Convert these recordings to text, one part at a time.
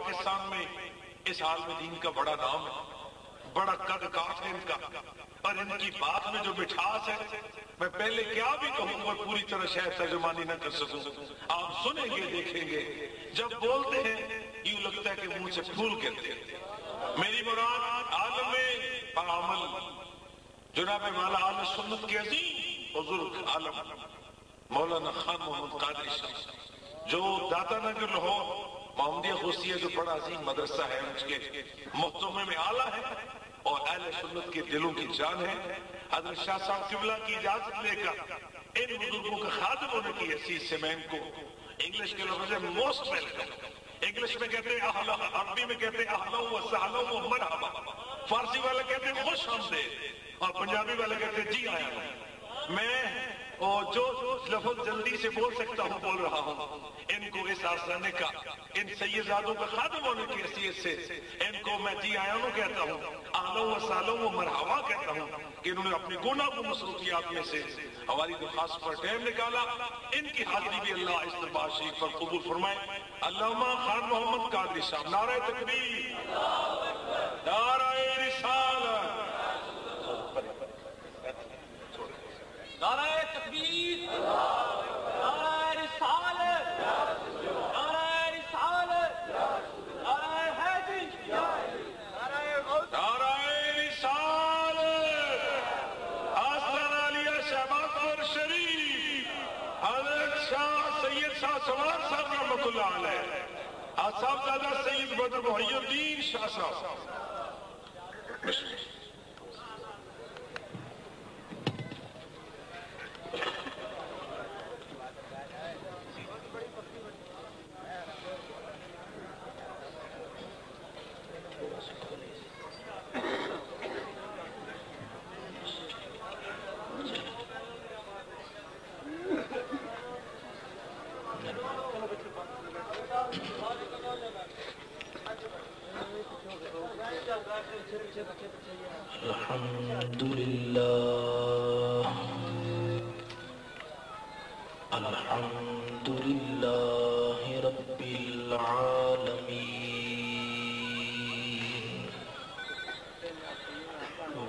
पाकिस्तान में इस हाल में दीन का बड़ा नाम है, बड़ा कद काठ है इनका। और इनकी बात में जो मिठास है, मैं पहले क्या भी कहूँ मैं पूरी तरह शायद तर्जमानी न कर सकूँ, आप सुनेंगे, देखेंगे। जब बोलते हैं, यूँ लगता है कि मुँह से फूल गिरते हैं। मेरी मुराद, आलम अमल जुनाब माला आल सुन्नत के अजीम बुज़ुर्ग आलम। मौलाना खान मोहम्मद कादरी साहब, जो दाता नगर लाहौर मोहम्मदिया खुशिया जो बड़ा अजीम मदरसा है, उसके मोहतमे में आला है और अहल सुन्नत के दिलों की जान है। हज़रत शाह साहब किबला की इजाज़त लेकर इन बुज़ुर्गों का खादम होने की हैसियत से इनको इंग्लिश के लफ्ज है मोस्ट वेलकम। इंग्लिश में कहते हैं अरबी में कहते हैं मरहबा। फारसी वाले कहते हैं खुश आमदेद और पंजाबी वाले कहते हैं जी आया मैं और जो लफज जल्दी से बोल सकता हूँ, बोल रहा हूँ। इनको इस आसाने का, इन सैयदादों का खादम होने की हैसियत से इनको मैं जी आयानो कहता हूँ, आलो व सालो व मरहवा कहता हूँ कि इन्होंने अपनी गुना को मसरूफियात में से हमारी दरखास्त पर टाइम निकाला। इनकी हाजिरी भी अल्लाह इस दरबार शरीफ पर कबूल फरमाए। अल्लामा खान मोहम्मद कादरी साहब, नारा तकबीर। नारा रिसालत। नाराय तकबीर साहब साहबजादा सैयद बद्र मुहैयुद्दीन शाह साहब।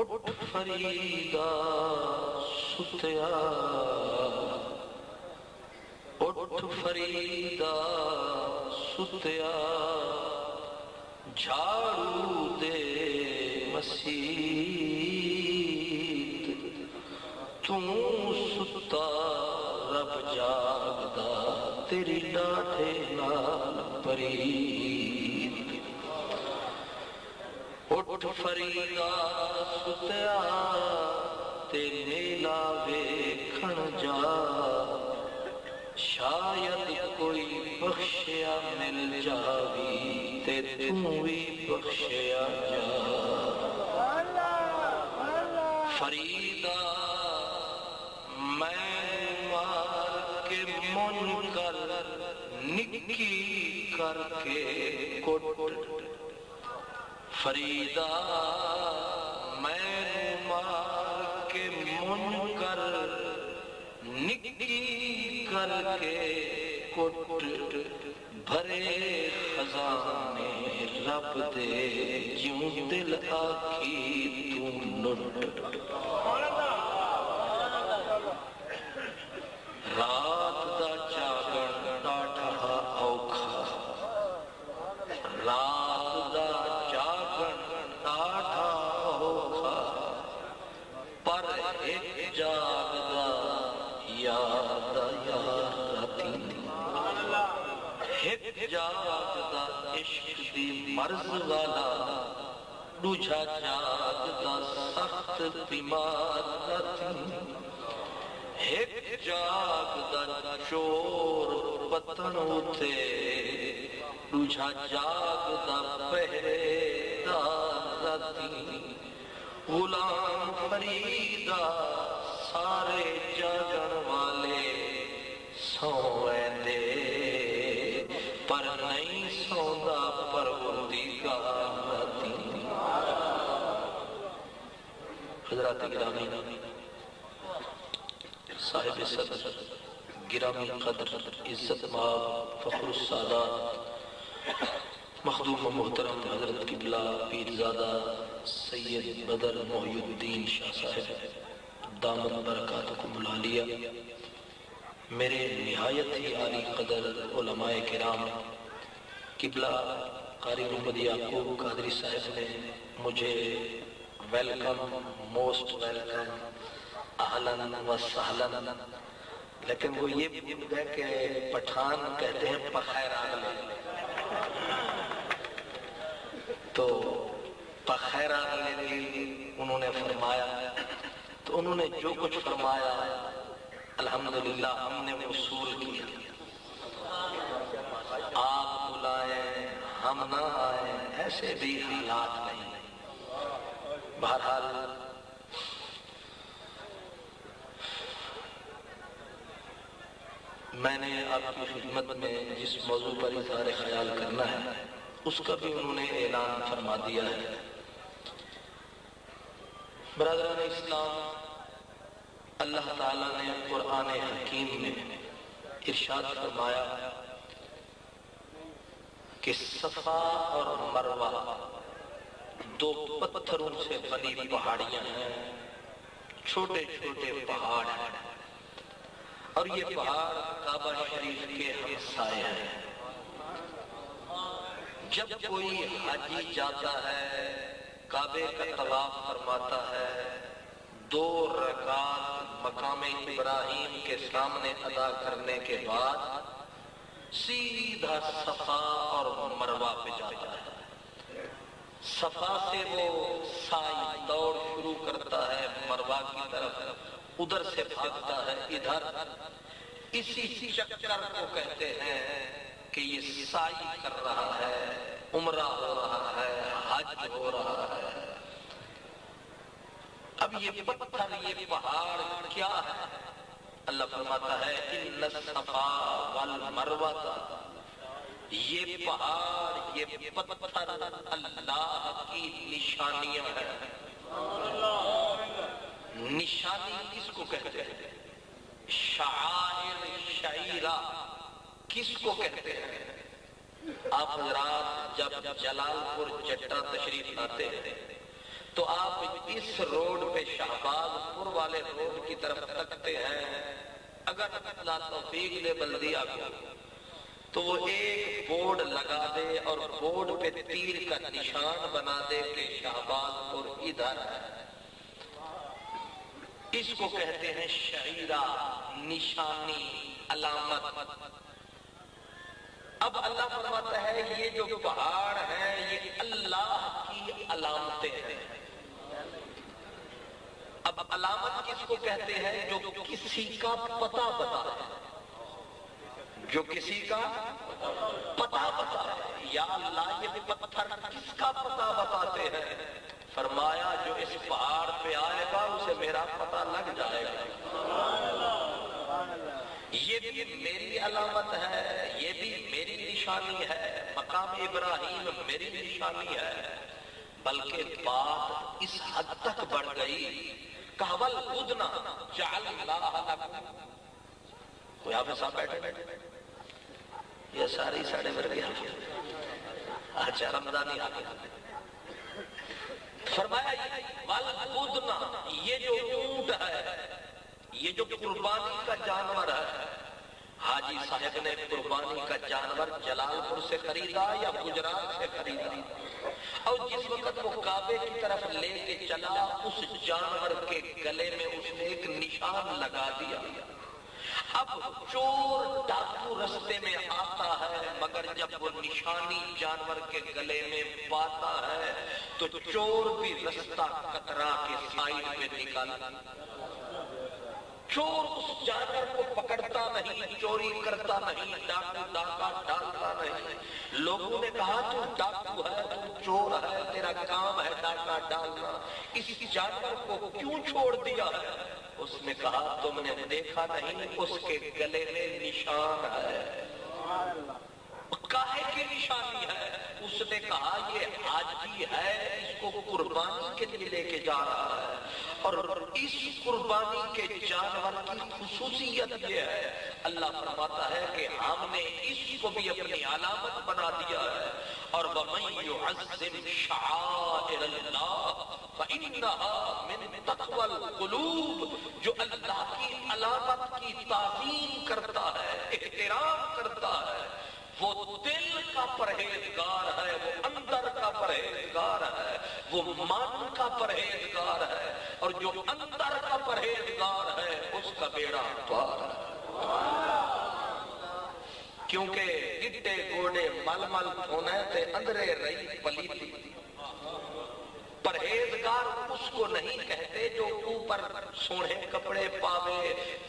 उठ फरीदा सुतया उठ फरीदा सुतया झाड़ू दे मसीत तू तेरी डाठे नाल परीत उठ फरीदा सुतया ते नीला वेखण जा। शायद कोई बख्शिया मिल जावी, ते तू भी बख्शिया जा। फरीदा निकी करके कुट फरीदा मैं मार के मुन कर निकी करके कुट भरे खजाने रब दे यूँ दिल आखी तू लुट। दी मर्ज वाला दूजा जागदा सख्त बीमार एक जागदा चोर पतन उते दूजा जागदा पहरेदार राती गुलाम फरीदा सारे जागण वाले सोएंदे हज़रत गिरामी, साहिब सदर गिरामी कदर, इज़्ज़त माब फखर सादात मखदूम मोहतरम हज़रत किबला पीरजादा सैयद बदर मोहुद्दीन शाह साहब दामद बरकत को बुला लिया मेरे नहायत ही आली कदर उलमाए किराम, किबला कारी मोहम्मद याकूब कादरी साहब ने मुझे वेलकम मोस्ट वेलकम आहलन व सहलन लेकिन वो ये गए कि पठान कहते हैं पखैर आगले तो पखैर आगले उन्होंने फरमाया तो उन्होंने जो कुछ फरमाया, अल्हम्दुलिल्लाह हमने वसूल किया। आप बुलाए, हम ना आए, ऐसे भी हालात नहीं। बहरहाल। मैंने आपकी खिदमत में जिस मौजू पर इजहार ख्याल करना है, उसका भी उन्होंने ऐलान फरमा दिया है। बरदरान इस्लाम, अल्लाह ताला ने कुरान हकीम में इरशाद फरमाया कि सफ़ा और मरवा दो पत्थरों से बनी पहाड़ियाँ हैं। छोटे छोटे पहाड़ हैं। और ये पहाड़ काबा शरीफ के हमसाए हैं। जब कोई हाजी जाता है, काबे का तवाफ फरमाता है, दो रकात मकाम इब्राहिम के सामने अदा करने के बाद सीधा सफ़ा और मरवा पे जाता है। सफ़ा से वो साई दौड़ शुरू करता है मरवा की तरफ़। उधर से भागता है, इधर। इसी चक्कर को कहते हैं कि ये साई कर रहा है, उमरा हो रहा है, हज हो रहा है। अब ये पत्थर, ये पहाड़ क्या है? अल्लाह फरमाता है इन सफ़ा वल मरवा ये पहाड़, ये पत्थर अल्लाह की निशानियाँ हैं। निशानी किसको कहते हैं? शायर शायरा किसको कहते हैं? आप हजरात जब जलालपुर जट्टा तशरीफ़ लाते हैं तो आप इस रोड पे शहबाजपुर वाले रोड की तरफ़ तकते हैं। अगर तौफीक ने बल्दिया को तो वो एक बोर्ड लगा दे और बोर्ड पे तीर का निशान बना दे कि शहबाजपुर इधर है। इसको कहते हैं शरीरा निशानी अलामत। अब अल्लाह फरमाता है, ये जो पहाड़ है, ये अल्लाह की अलामतें हैं। अब अलामत किसको कहते हैं? जो किसी का पता बता है। जो किसी का पता बता या अल्लाह ये पत्थर किसका पता बताते हैं? फरमाया, जो इस पहाड़ पे आएगा उसे मेरा पता लग जाएगा। ये भी मेरी अलामत है, ये भी मेरी निशानी है, मकाम इब्राहिम मेरी निशानी है। बल्कि बात इस हद तक बढ़ गई, कहवल उदना चाल कोई आप साहब बैठे बैठे। ये सारी साढ़े वर्गे अच्छा रमजानी आ गया। फरमाया ये जो ऊँट है, ये जो कुर्बानी का जानवर है, हाजी साहब ने कुर्बानी का जानवर जलालपुर से खरीदा या गुजरात से खरीदा? और जिस वक्त वो काबे की तरफ़ लेके चला, उस जानवर के गले में उसने एक निशान लगा दिया। अब चोर डाकू रस्ते में आता है, मगर जब वो निशानी जानवर के गले में पाता है तो चोर भी रास्ता कतरा के साइड में निकाल चोर उस जानवर को पकड़ता नहीं, चोरी करता नहीं, डाकू डाका डालता नहीं। लोगों ने कहा, तू डाकू है, तू चोर है, तेरा काम है डाका डालना। इस जानवर को क्यों छोड़ दिया है? उसने कहा, तुमने देखा नहीं, उसके गले में निशान है। काहे की निशानी है? उसने कहा, ये आज हाजी है, इसको कुर्बानी के लिए लेके जा रहा है। और इस कुर्बानी के जानवर की खसूसियत ये है, अल्लाह फरमाता है कि हमने इसको भी अपनी अलामत बना दिया है। और जो अल्लाह की अलामत की ताजीम करता है, एहतराम करता है, वो दिल का परहेजगार है, वो अंदर का परहेजगार है, वो मन का परहेजगार है। और जो अंदर का परहेजगार है, उसका बेड़ा पार क्योंकि गिट्टे गोडे मलमल होने ते अंदरे रही पली थी। परहेजगार उसको नहीं कहते जो ऊपर सोने कपड़े पावे,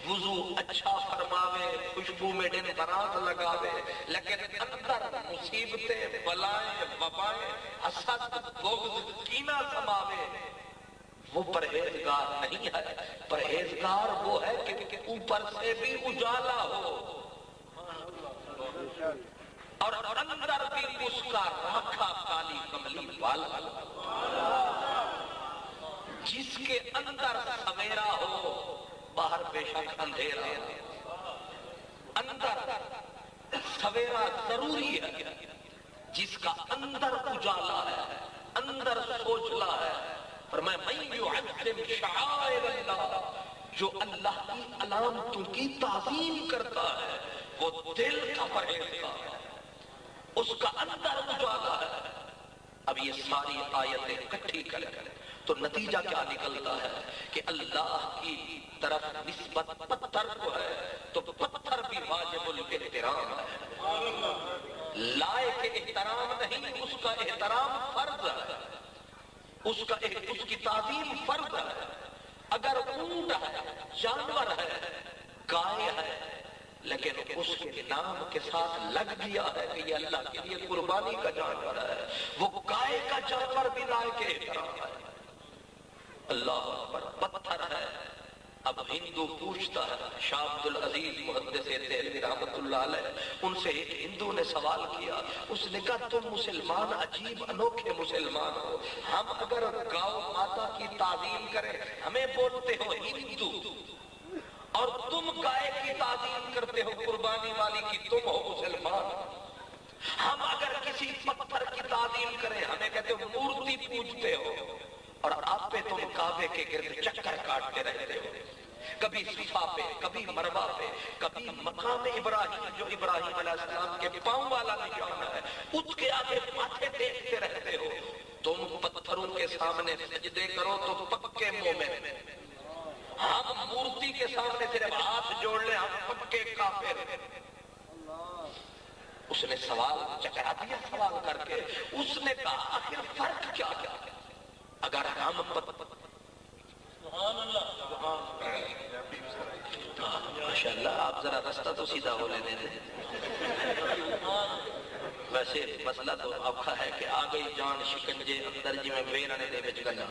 वज़ू अच्छा फरमावे, खुशबू में दिन बरात लगावे, लेकिन अंदर मुसीबतें, बलाएँ, वबाएँ, असद बुग्ज कीना समावे। वो परहेजगार नहीं है। परहेजगार वो है कि ऊपर से भी उजाला हो। और अंदर भी उसका राखा काली कमली वाल जिसके अंदर सवेरा हो, बाहर बेशक अंधेरा। अंदर सवेरा ज़रूरी है। जिसका अंदर उजाला है, अंदर सोचला है जो अल्लाह की अलामतों की ताजीम करता है वो दिल का परहेजगार है। उसका अंदर उजाला है। अब ये सारी आयतें इकट्ठी कर तो नतीजा क्या निकलता है कि अल्लाह की तरफ़ निस्बत पत्थर को है तो पत्थर भी वाजिबुल एहतराम है। लाए के एहतराम नहीं उसका एहतराम फ़र्ज़ है। उसका एक, उसकी ताजीम फर्द है। अगर ऊँट है, जानवर है, गाय है, लेकिन उसके नाम के साथ लग गया है कि ये अल्लाह के लिए कुर्बानी का जानवर है। वो गाय का जानवर भी लाए के अल्लाह पर पत्थर है। अब हिंदू पूछता है शाह अब्दुल अज़ीज़ उनसे एक हिंदू ने सवाल किया, उसने कहा, तुम मुसलमान, अजीब, अनोखे मुसलमान हो। हम अगर गौ माता की ताजीम करें, हमें बोलते हो हिंदू। और तुम गाय की ताजीम करते हो, कुर्बानी वाली की, तुम हो मुसलमान। हम अगर किसी पत्थर की ताजीम करें, हमें कहते हो, मूर्ति पूजते हो। और आप पे तुम काबे के गिर्द चक्कर काटते रहते हो। कभी सिफा पे, कभी मरवा पे, कभी मकाम इब्राहिम, जो इब्राहिम अलैहिस्सलाम के पाँव वाला निशान है, उसके आगे माथे देखते रहते हो। तुम पत्थरों के सामने सजदे करो तो पक्के मोमिन हम मूर्ति के सामने सिर्फ़ हाथ जोड़ ले, हम पक्के काफिर। उसने सवाल, चकरा दिया सवाल करके। उसने कहा, आखिर फ़र्क क्या क्या अगर हम माशाल्लाह, आप जरा रास्ता तो सीधा हो लेने दें। वैसे मसला तो औखा है कि आ गई जान शिकंजे, अंदर जिमें वेरने दे विच गंजा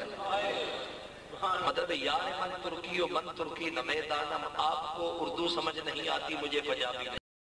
मतलब यार मन तुर्की मन तुर्की न मैदानम आपको उर्दू समझ नहीं आती, मुझे पंजाबी